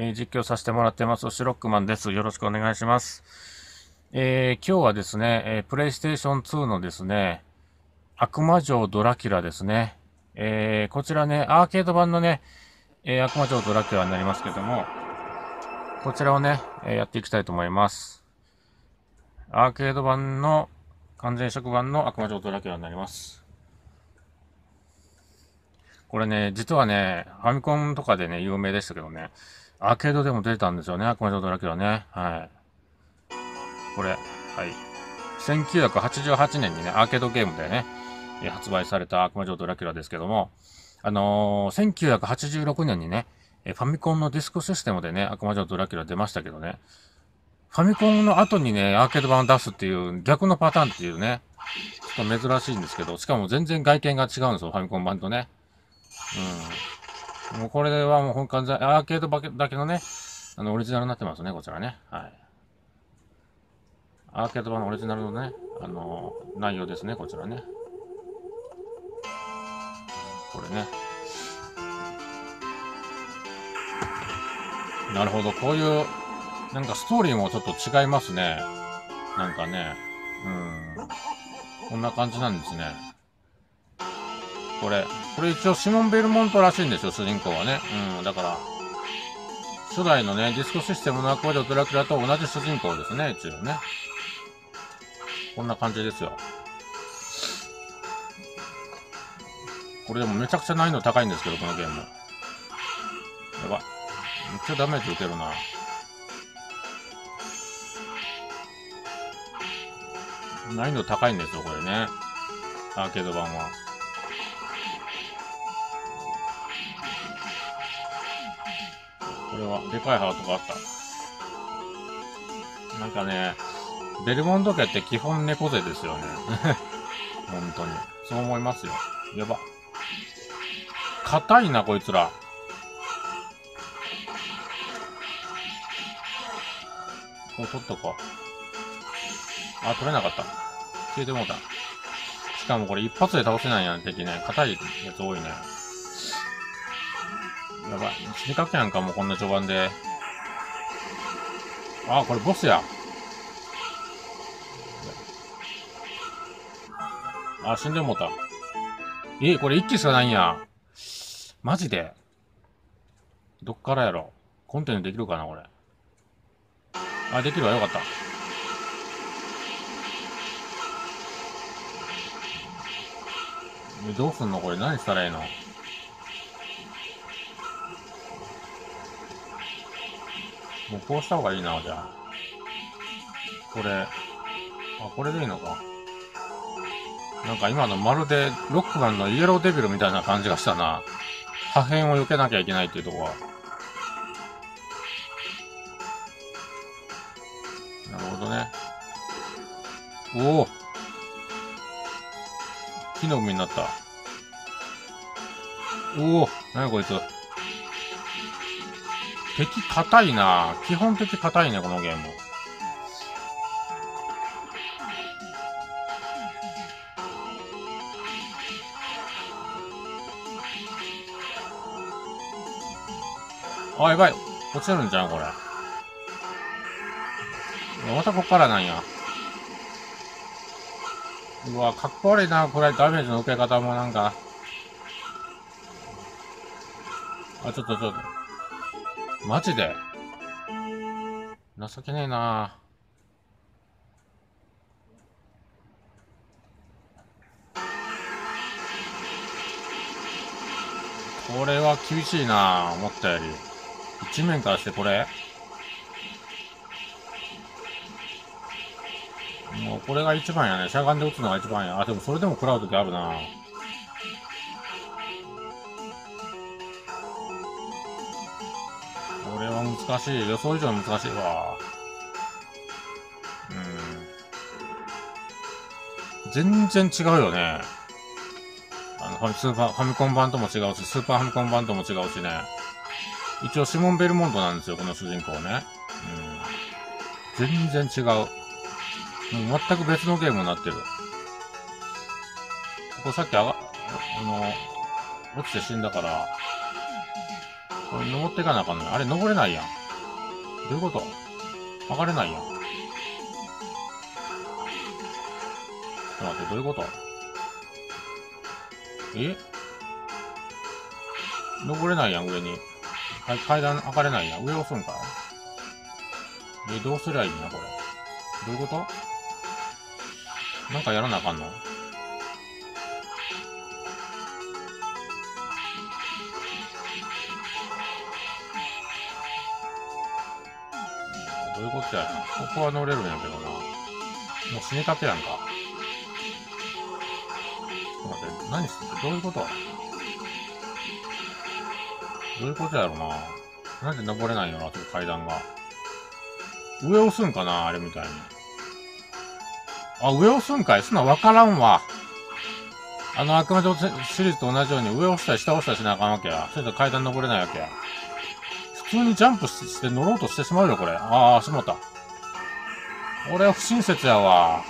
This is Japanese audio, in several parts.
えー、実況させてもらってます、シロックマンです。よろしくお願いします。えー、今日はですね、えー、プレイステーション2のですね、悪魔城ドラキュラですね。えー、こちらね、アーケード版のね、えー、悪魔城ドラキュラになりますけども、こちらをね、えー、やっていきたいと思います。アーケード版の、完全色版の悪魔城ドラキュラになります。これね、実はね、ファミコンとかでね、有名でしたけどね、アーケードでも出たんですよね、悪魔城ドラキュラね。はい。これ、はい。1988年にね、アーケードゲームでね、発売された悪魔城ドラキュラですけども、あのー、1986年にね、ファミコンのディスクシステムでね、悪魔城ドラキュラ出ましたけどね、ファミコンの後にね、アーケード版を出すっていう逆のパターンっていうね、ちょっと珍しいんですけど、しかも全然外見が違うんですよ、ファミコン版とね。うん。もうこれはもう本完全、アーケードだけのね、あの、オリジナルになってますね、こちらね。はい。アーケード版のオリジナルのね、あの、内容ですね、こちらね。これね。なるほど、こういう、なんかストーリーもちょっと違いますね。なんかね。うん。こんな感じなんですね。これ。これ一応シモン・ベルモントらしいんですよ、主人公はね。うん、だから、初代のね、ディスコシステムの悪魔女ドラキュラと同じ主人公ですね、一応ね。こんな感じですよ。これでもめちゃくちゃ難易度高いんですけど、このゲーム。やば。めっちゃダメージ受けるな。難易度高いんですよ、これね。アーケード版は。れは、でかいハートがあった。なんかね、ベルモンド家って基本猫背ですよね。本当に。そう思いますよ。やば。硬いな、こいつら。これ取っとこう。あ、取れなかった。消えてもうた。しかもこれ一発で倒せないやん、敵ね。硬いやつ多いね。やばい。死にかけやんか、もうこんな序盤で。あ、これボスや。あ、死んでもうた。え、これ一機しかないんや。マジでどっからやろコンテナできるかな、これ。あ、できるわ、よかった。どうすんの？これ何したらいいの？もうこうした方がいいな、じゃあ。これ、あ、これでいいのか。なんか今のまるでロックマンのイエローデビルみたいな感じがしたな。破片を避けなきゃいけないっていうとこは。なるほどね。おお木の実になった。おお何こいつ。敵硬いな基本的硬いね、このゲーム。あ、やばい。落ちるんじゃん、これ。またこっからなんや。うわ、かっこ悪いな、これ。ダメージの受け方もなんか。あ、ちょっとちょっと。マジで？情けねえなこれは厳しいな思ったより。一面からしてこれもうこれが一番やね。しゃがんで打つのが一番や。あ、でもそれでも食らうときあるなこれは難しい。予想以上に難しいわ。うん。全然違うよね。あの、スーパー、ファミコン版とも違うし、スーパーファミコン版とも違うしね。一応シモン・ベルモンドなんですよ、この主人公ね。うん。全然違う。もう全く別のゲームになってる。ここさっきあが、あの、落ちて死んだから、これ登っていかなあかんのよ。あれ登れないやん。どういうこと？上がれないやん。ちょっと待って、どういうこと？え？登れないやん、上に。階段上がれないやん。上押すんかい？え、どうすりゃいいんや、これ。どういうこと？なんかやらなあかんの？どういうことやな。ここは乗れるんやけどな。もう死にかけやんか。ちょっと待って、何してんどういうこと？どういうことやろな。なんで登れないの？な、階段が。上押すんかなあれみたいに。あ、上押すんかい？そんなわからんわ。あの悪魔城シリーズと同じように上押したり下押したりしなあかんわけや。それと階段登れないわけや。普通にジャンプして乗ろうとしてしまうよ、これ。ああ、しまった。俺は不親切やわ。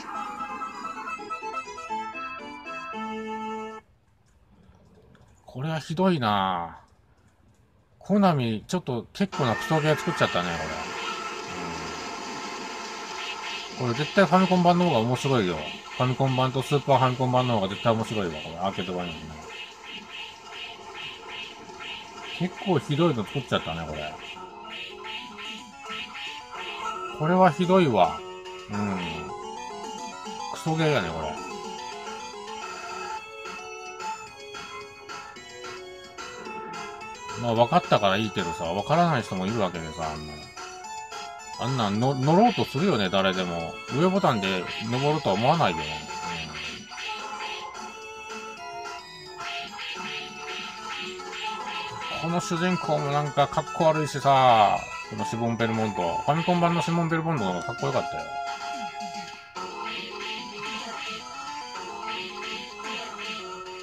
これはひどいなコナミ、ちょっと結構なクソゲー作っちゃったね、これ。これ絶対ファミコン版の方が面白いよ。ファミコン版とスーパーファミコン版の方が絶対面白いわ、これ。アーケード版よりね。結構ひどいの作っちゃったね、これ。これはひどいわ。うん。クソゲーやね、これ。まあ分かったからいいけどさ、分からない人もいるわけでさ、あんな。あんなの乗ろうとするよね、誰でも。上ボタンで登るとは思わないよね。この主人公もなんかかっこ悪いしさ、このシボンベルモンド。ファミコン版のシモンベルモンドの方がかっこよかったよ。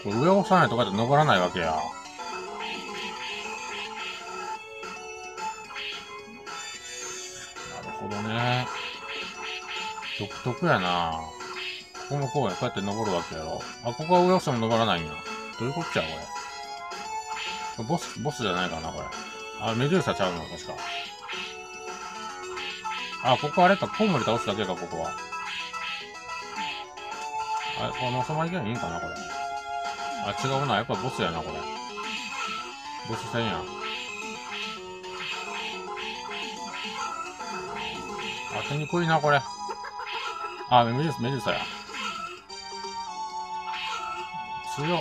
これ上を押さないとかで登らないわけや。なるほどね独特やなここもこうや。こうやって登るわけやろ。あ、ここは上押しても登らないんや。どういうこっちゃ、これ。ボス、ボスじゃないかな、これ。あ、メデューサちゃうの、確か。あ、ここあれか、コウモリ倒すだけか、ここは。あ、このそのまま行けばいいんかな、これ。あ、違うな。やっぱボスやな、これ。ボス戦やん。あ、手にくいな、これ。あ、メデューサ、メデューサや。強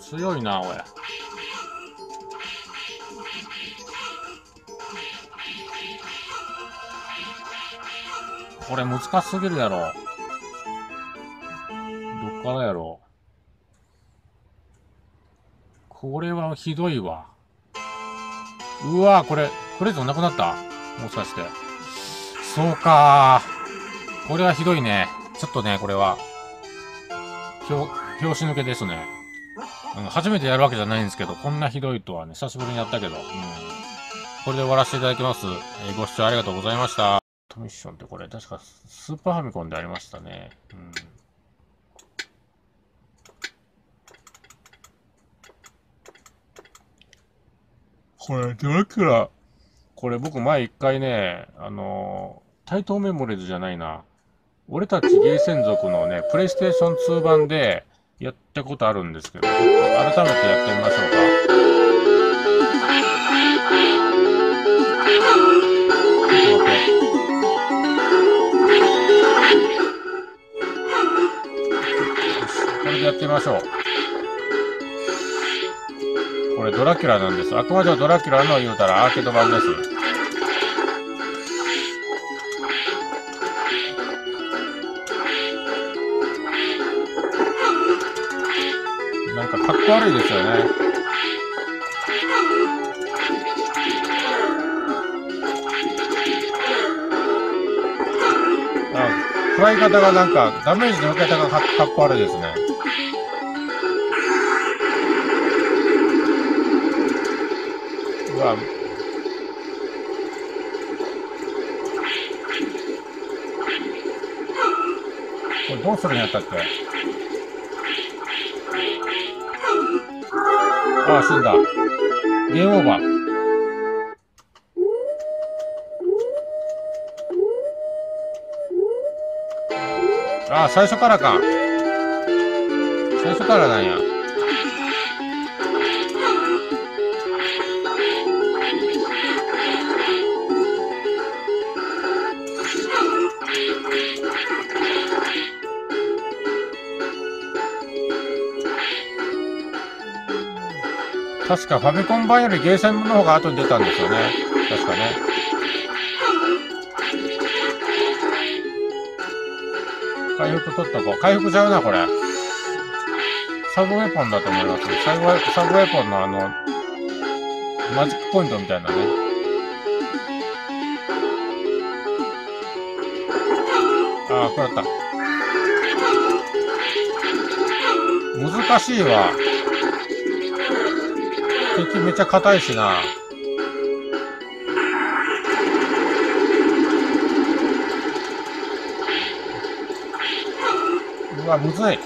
強いな、おい。これ難しすぎるやろ。どっからやろ。これはひどいわ。うわこれ、これ以上なくなった？もしかして。そうかー。これはひどいね。ちょっとね、これは、表、表紙抜けですね。うん、初めてやるわけじゃないんですけど、こんなひどいとはね、久しぶりにやったけど、うん。これで終わらせていただきます。えー、ご視聴ありがとうございました。ミッションってこれ、確かスーパーファミコンでありましたね。うん。これ、ドラキュラ、これ僕前一回ね、あのー、対等メモリーズじゃないな。俺たちゲイ専属のね、プレイステーション2版でやったことあるんですけど、改めてやってみましょうか。やってみましょう。これドラキュラなんです。悪魔女ドラキュラの言うたらアーケード版です。なんかかっこ悪いですよね。あ、食らい方がなんか、ダメージの受け方がかっこ悪いですね。うわ、これどうするんやったっけああ、死んだ。ゲームオーバー。ああ、最初からか。最初からなんや。確かファミコン版よりゲーセンの方が後に出たんですよね。確かね。回復取っとこう。回復ちゃうな、これ。サブウェポンだと思います。サブウェサブウェポンのあの、マジックポイントみたいなね。ああ、これだった。難しいわ。敵めっちゃ硬いしな。うわ、むずい。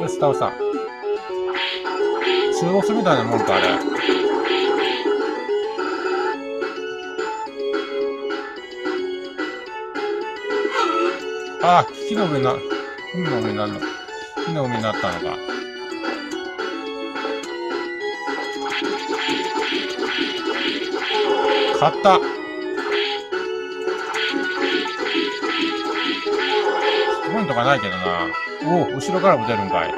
よし、倒した。中ボスみたいなもんか、あれ。あ、木の上な、木の上なの。木の上になったのか。買った。ポイントがないけどな。おお、後ろからも出るんかい。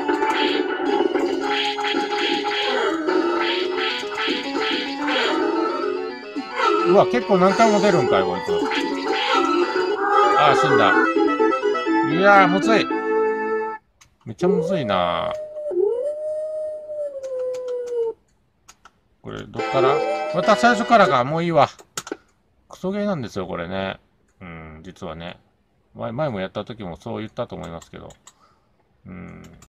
うわ、結構何回も出るんかい、こいつ。ああ、死んだ。いやー、むずい。めっちゃむずいなこれ、どっから？また最初からか。もういいわ。クソゲーなんですよ、これね。うん、実はね。前前もやった時もそう言ったと思いますけど。うん。